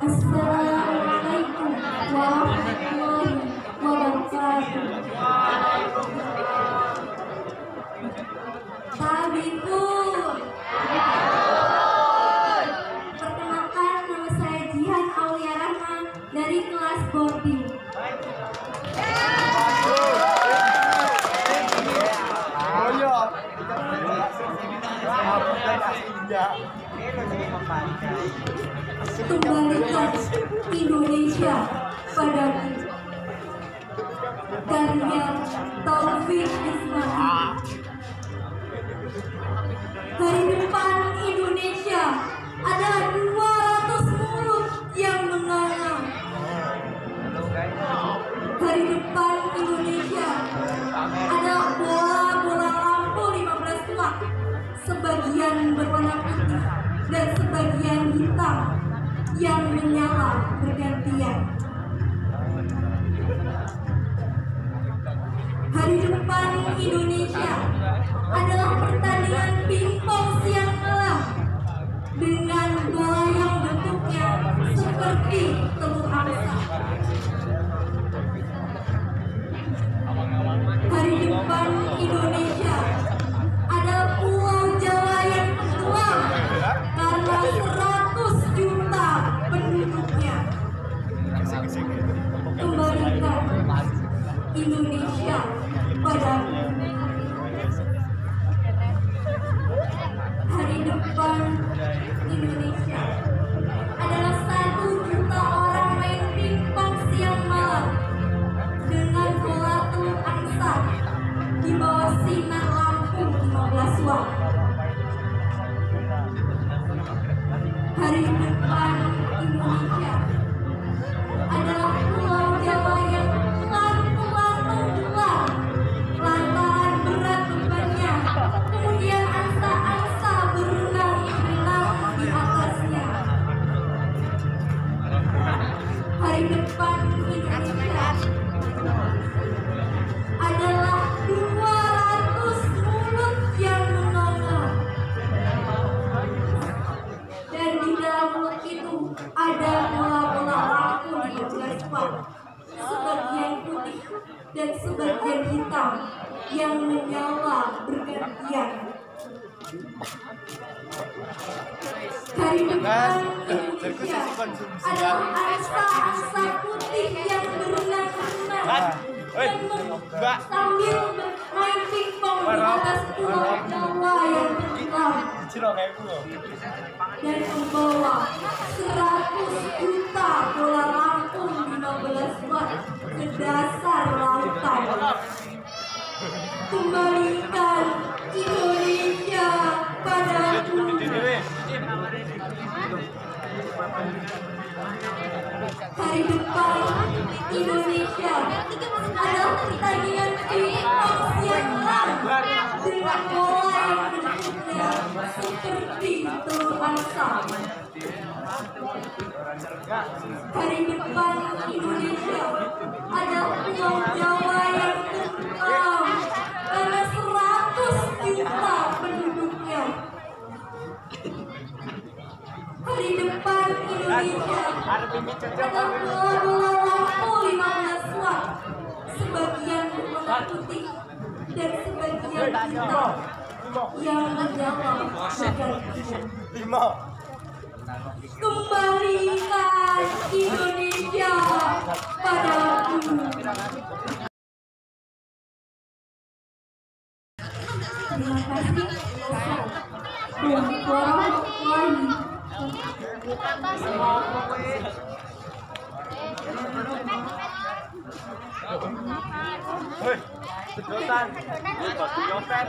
Assalamu Kembalikan Indonesia padaku. Karya yang menyala bergantian. Hari depan Indonesia adalah pertandingan pingpong siang 15 15 watt. Sebagian putih dan sebagian hitam yang menyala bergantian. Hari depan Indonesia adalah angsa-angsa putih yang berenang-renang dan mem- sambil main pingpong di atas pulau Jawa yang tenggelam dan dasar lautan. Kembalikan seperti telur angsa. Hari depan Indonesia adalah Pulau Jawa yang tenggelam karena 100 juta penduduknya. Hari depan Indonesia adalah bola-bola lampu 15 watt, sebagian berwarna dan sebagian hitam yang menyala bergantian. Kembalikan Indonesia padaku. Terima kasih. Assalamualaikum warahmatullahi Hei, sedotan. Nyopet.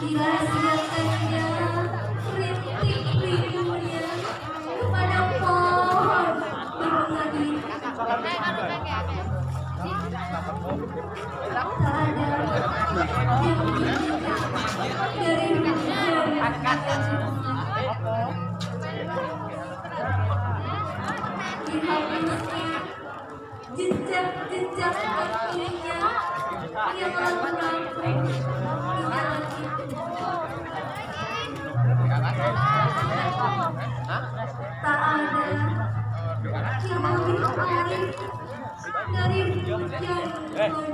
dirahasiakannya rintik rindunya kepada pohon dihapusnya jejak-jejak kakinya yang langkah 哎。